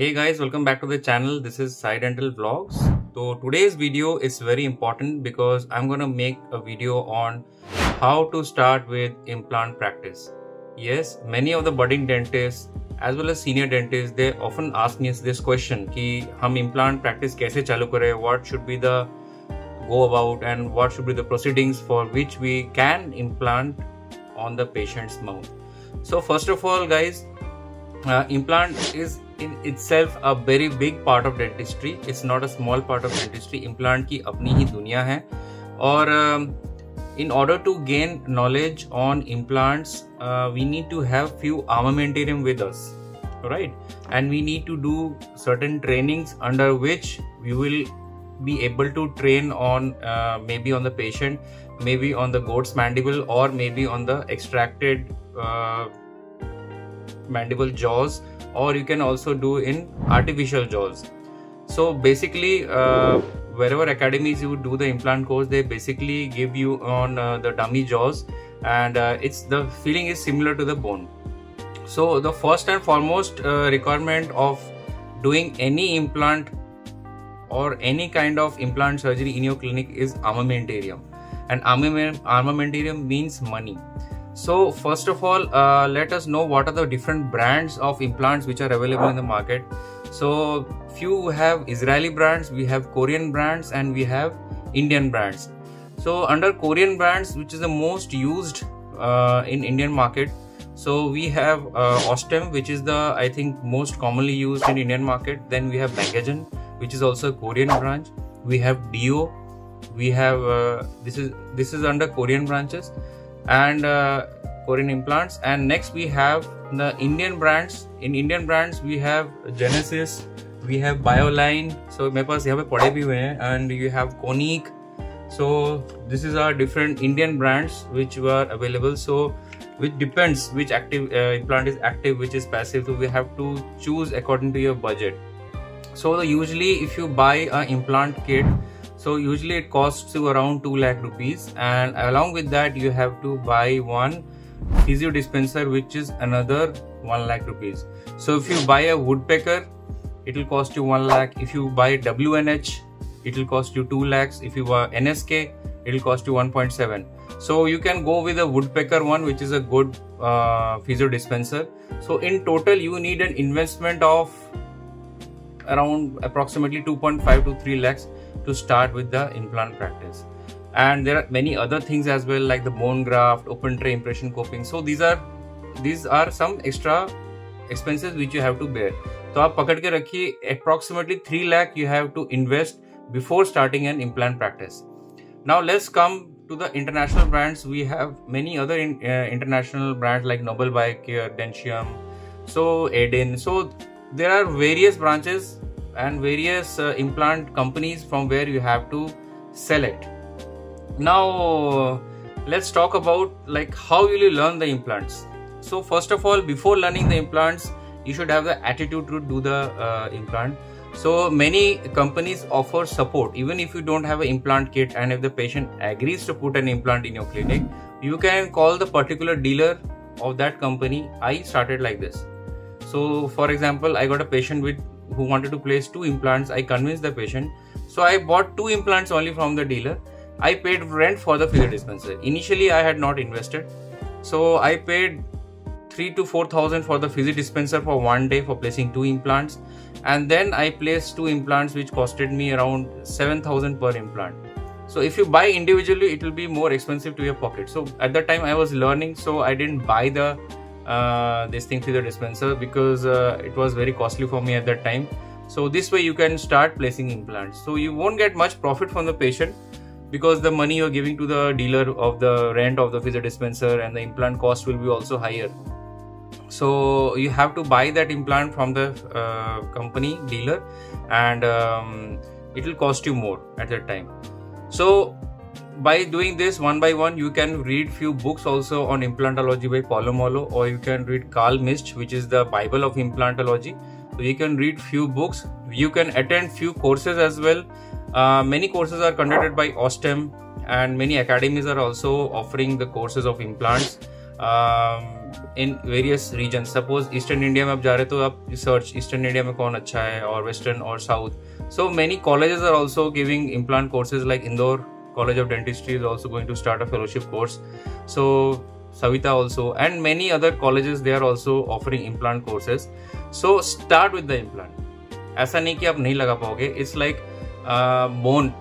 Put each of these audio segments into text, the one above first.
Hey guys, welcome back to the channel. This is Sai Dental Vlogs. So today's video is very important because I'm going to make a video on how to start with implant practice. Yes, many of the budding dentists as well as senior dentists, they often ask me this question ki hum implant practice kaise chalu kare, what should be the go about and what should be the proceedings for which we can implant on the patient's mouth. So first of all guys, uh, implant is in itself a very big part of dentistry it's not a small part of dentistry implant की अपनी ही दुनिया है और um, in order to gain knowledge on implants uh, we need to have few armamentarium with us right and we need to do certain trainings under which we will be able to train on uh, maybe on the patient maybe on the goat's mandible or maybe on the extracted uh, mandible jaws or you can also do in artificial jaws. So basically uh, wherever academies you do the implant course they basically give you on uh, the dummy jaws and uh, it's the feeling is similar to the bone. So the first and foremost uh, requirement of doing any implant or any kind of implant surgery in your clinic is armamentarium. And armamentarium means money so first of all, uh, let us know what are the different brands of implants which are available in the market. So few have Israeli brands, we have Korean brands and we have Indian brands. So under Korean brands, which is the most used uh, in Indian market, so we have uh, Osstem, which is the I think most commonly used in Indian market. Then we have Bangagen, which is also a Korean branch. We have Dio. We have uh, this is this is under Korean branches and uh, Korean implants. And next we have the Indian brands. In Indian brands we have Genesis, we have Bioline. So my पास यहाँ पे पड़े भी हुए हैं and you have Conic. So this is our different Indian brands which were available. So which depends which active uh, implant is active, which is passive. So we have to choose according to your budget. So usually if you buy an implant kit so usually it costs you around 2 lakh rupees and along with that you have to buy one physio dispenser which is another 1 lakh rupees. So if you buy a woodpecker it will cost you 1 lakh. If you buy wnh it will cost you 2 lakhs. If you buy nsk it will cost you 1.7 so you can go with a woodpecker one which is a good uh, physio dispenser. So in total you need an investment of around approximately 2.5 to 3 lakhs to start with the implant practice. And there are many other things as well like the bone graft open tray impression coping. So these are these are some extra expenses which you have to bear. So आप approximately 3 lakh you have to invest before starting an implant practice. Now let's come to the international brands. We have many other in, uh, international brands like Nobel Biocare, Dentium so Eden. So there are various branches and various uh, implant companies from where you have to sell it. Now let's talk about like how will you learn the implants? So first of all before learning the implants you should have the attitude to do the uh, implant. So many companies offer support. Even if you don't have an implant kit and if the patient agrees to put an implant in your clinic you can call the particular dealer of that company. I started like this. So for example i got a patient with who wanted to place two implants i convinced the patient. So i bought two implants only from the dealer. I paid rent for the physio dispenser. Initially i had not invested. So i paid 3 to 4000 for the physio dispenser for one day for placing two implants. And then i placed two implants which costed me around 7000 per implant. So if you buy individually it will be more expensive to your pocket. So at that time i was learning so i didn't buy the this thing through the dispenser because uh, it was very costly for me at that time. So this way you can start placing implants. So you won't get much profit from the patient because the money you're giving to the dealer of the rent of the physio dispenser and the implant cost will be also higher. So you have to buy that implant from the uh, company dealer and um, it will cost you more at that time. So by doing this one by one you can read few books also on implantology by palomolo or you can read Carl Misch which is the bible of implantology so you can read few books you can attend few courses as well uh, many courses are conducted by Osstem and many academies are also offering the courses of implants um, various regions. Suppose Eastern India, India में आप जा रहे हो तो आप search eastern India में or Western or South. So many colleges are also giving implant courses like Indore. College of Dentistry is also going to start a fellowship course. So Saveetha also and many other colleges they are also offering implant courses. So start with the implant. ऐसा नहीं कि आप नहीं लगा पाओगे. It's like uh, bone.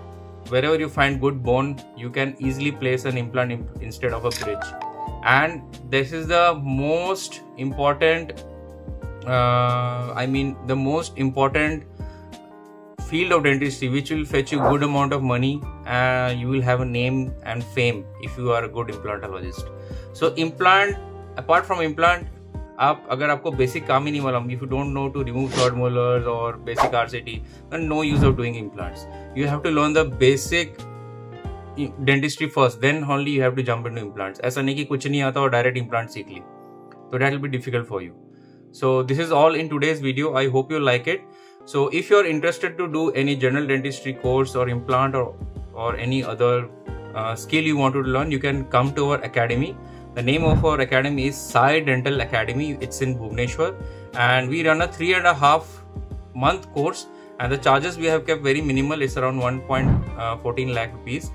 Wherever you find good bone, you can easily place an implant instead of a bridge. And this is the most important. Uh, I mean, the most important field of dentistry which will fetch you good amount of money and uh, you will have a name and fame if you are a good implantologist so implant apart from implant आप अगर आपको basic काम ही नहीं मालूम if you don't know to remove third molars और basic RCT no use of doing implants you have to learn the basic dentistry first then only you have to jump into implants ऐसा नहीं कि कुछ नहीं आता और direct implant सीख ली तो that will be difficult for you so this is all in today's video i hope you like it so if you're interested to do any general dentistry course or implant or or any other uh, skill you want to learn you can come to our academy the name of our academy is Sai Dental Academy. It's in Bhubaneswar, and we run a three and a half month course. And the charges we have kept very minimal. It's around 1.14 lakh rupees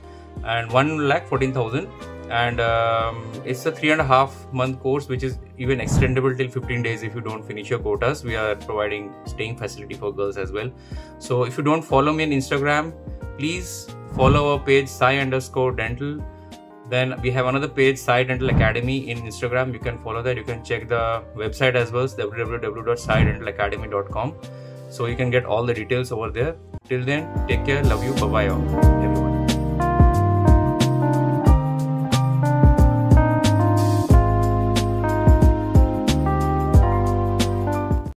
and 1 lakh 14,000. And um, it's a three and a half month course, which is even extendable till 15 days if you don't finish your quotas. We are providing staying facility for girls as well. So if you don't follow me on Instagram, please follow our page Sai underscore dental then we have another page, Sai Dental Academy in Instagram. You can follow that. You can check the website as well, www.saidentalacademy.com. So you can get all the details over there. Till then, take care. Love you. Bye bye.